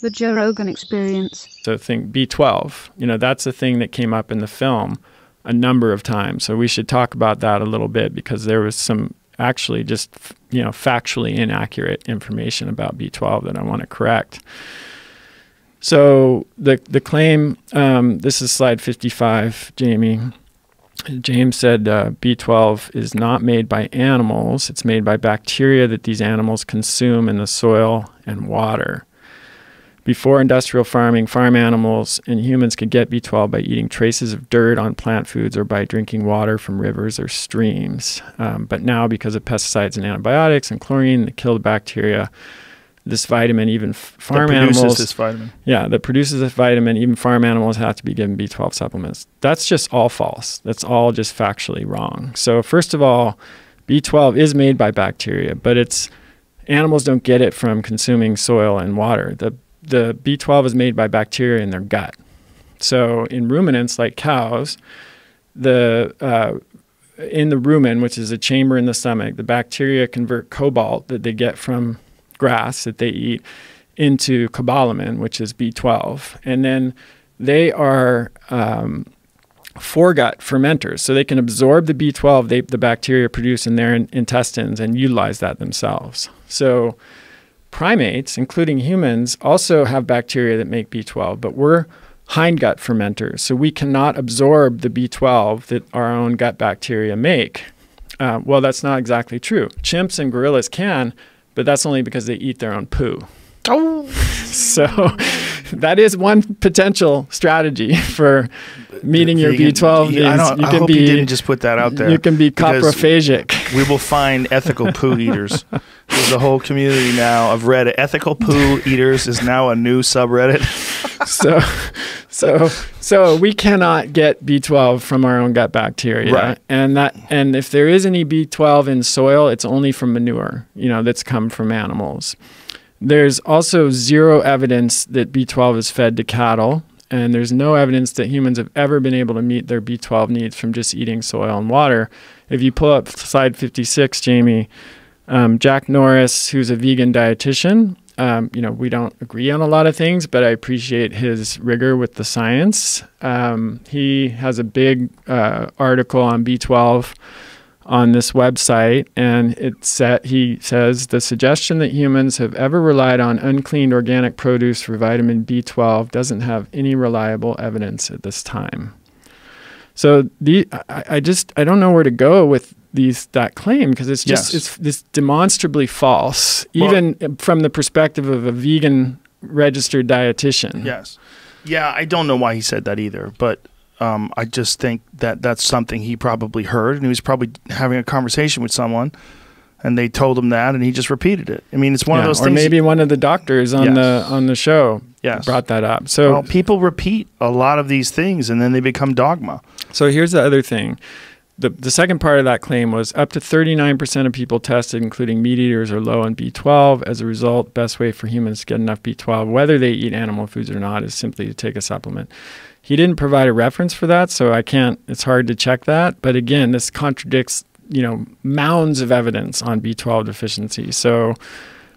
The Joe Rogan Experience. So think B12. You know, that's a thing that came up in the film a number of times. So we should talk about that a little bit because there was some actually just you know factually inaccurate information about B12 that I want to correct. So the the claim um, this is slide 55, Jamie. James said uh, B12 is not made by animals; it's made by bacteria that these animals consume in the soil and water. Before industrial farming, farm animals and humans could get B12 by eating traces of dirt on plant foods or by drinking water from rivers or streams. Um, but now, because of pesticides and antibiotics and chlorine that kill the bacteria, this vitamin, even farm that produces animals, this vitamin. yeah, that produces this vitamin, even farm animals have to be given B12 supplements. That's just all false. That's all just factually wrong. So, first of all, B12 is made by bacteria, but it's animals don't get it from consuming soil and water. The the B12 is made by bacteria in their gut. So in ruminants like cows, the uh, in the rumen, which is a chamber in the stomach, the bacteria convert cobalt that they get from grass that they eat into cobalamin, which is B12, and then they are um, foregut fermenters, so they can absorb the B12 they, the bacteria produce in their in- intestines and utilize that themselves. So primates, including humans, also have bacteria that make B12, but we're hindgut fermenters, so we cannot absorb the B12 that our own gut bacteria make. Uh, well, that's not exactly true. Chimps and gorillas can, but that's only because they eat their own poo. Oh, So that is one potential strategy for meeting your Vegan- B12 Yeah, I, needs. don't, You I can hope be you didn't just put that out there. you can be coprophagic. We will find ethical poo eaters. A whole community now of Reddit. Ethical poo eaters is now a new subreddit. so so so we cannot get B12 from our own gut bacteria Right. and that and if there is any B12 in soil it's only from manure you know that's come from animals there's also zero evidence that B12 is fed to cattle and there's no evidence that humans have ever been able to meet their B12 needs from just eating soil and water if you pull up slide 56 Jamie um, Jack Norris, who's a vegan dietitian. Um, you know, we don't agree on a lot of things, but I appreciate his rigor with the science. Um, he has a big uh, article on B12 on this website, and it sa- he says the suggestion that humans have ever relied on uncleaned organic produce for vitamin B12 doesn't have any reliable evidence at this time. So the I, I just I don't know where to go with these that claim because it's just Yes. it's this demonstrably false, Well- even from the perspective of a vegan registered dietitian. Yes. Yeah, I don't know why he said that either, but um, I just think that that's something he probably heard, and he was probably having a conversation with someone, and they told him that, and he just repeated it. I mean, it's one of Yeah, those or things. maybe one of the doctors on Yes. the on the show yes. brought that up. So well, people repeat a lot of these things, and then they become dogma. So here's the other thing. The, the second part of that claim was up to 39% of people tested, including meat eaters, are low in B12. As a result, best way for humans to get enough B12, whether they eat animal foods or not, is simply to take a supplement. He didn't provide a reference for that, so I can't. It's hard to check that. But again, this contradicts you know mounds of evidence on B12 deficiency. So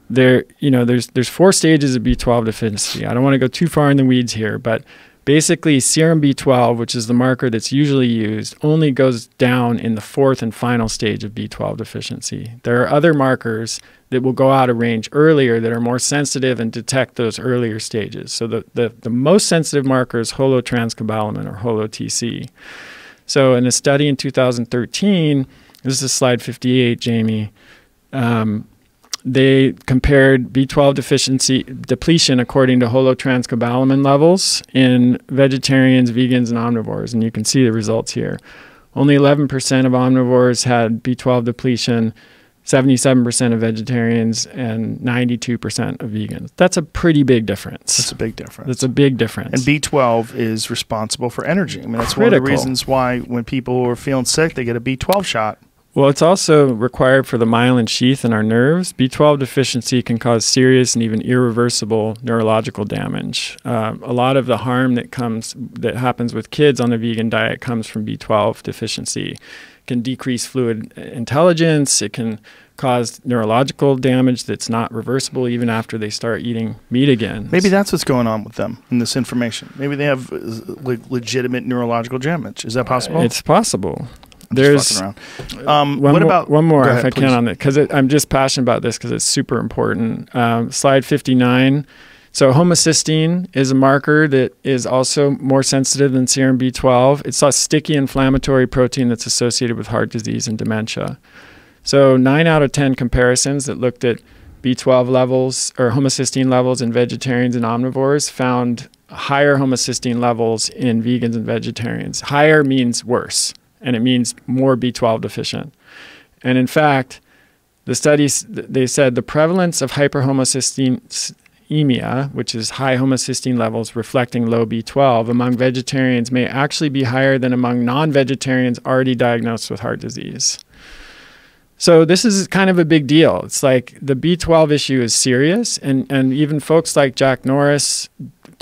there, you know, there's there's four stages of B12 deficiency. I don't want to go too far in the weeds here, but basically serum B12, which is the marker that's usually used, only goes down in the fourth and final stage of B12 deficiency. There are other markers that will go out of range earlier that are more sensitive and detect those earlier stages. So the, the, the most sensitive marker is holotranscobalamin or HoloTC. So in a study in 2013, this is slide 58, Jamie. Um, they compared B12 deficiency depletion according to holotranscobalamin levels in vegetarians, vegans, and omnivores, and you can see the results here. Only 11% of omnivores had B12 depletion, 77% of vegetarians, and 92% of vegans. That's a pretty big difference. That's a big difference. That's a big difference. and B12 is responsible for energy. I mean, that's one of the reasons why when people are feeling sick, they get a B12 shot. Well, it's also required for the myelin sheath in our nerves. B12 deficiency can cause serious and even irreversible neurological damage. Uh, a lot of the harm that comes that happens with kids on a vegan diet comes from B12 deficiency. It can decrease fluid intelligence. It can cause neurological damage that's not reversible even after they start eating meat again. Maybe that's what's going on with them in this information. Maybe they have uh, le- legitimate neurological damage. Is that possible? It's possible. There's around. Um, one what more, about one more Go if ahead, I please. can on it because I'm just passionate about this because it's super important. Um, slide 59. So homocysteine is a marker that is also more sensitive than serum B12. It's a sticky inflammatory protein that's associated with heart disease and dementia. So nine out of 10 comparisons that looked at B12 levels or homocysteine levels in vegetarians and omnivores found higher homocysteine levels in vegans and vegetarians. Higher means worse, and it means more B12 deficient. And in fact, the studies they said the prevalence of hyperhomocysteinemia, which is high homocysteine levels reflecting low B12 among vegetarians may actually be higher than among non-vegetarians already diagnosed with heart disease. So this is kind of a big deal. It's like the B12 issue is serious and and even folks like Jack Norris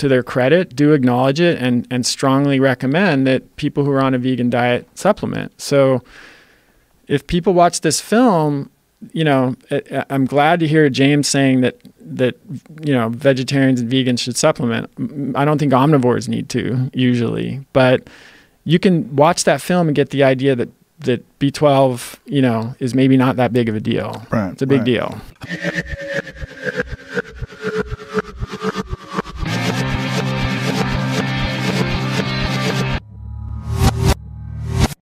to their credit do acknowledge it and and strongly recommend that people who are on a vegan diet supplement. So if people watch this film, you know, I'm glad to hear James saying that that you know vegetarians and vegans should supplement. I don't think omnivores need to usually, but you can watch that film and get the idea that that B12, you know, is maybe not that big of a deal. Right, It's a big right. deal.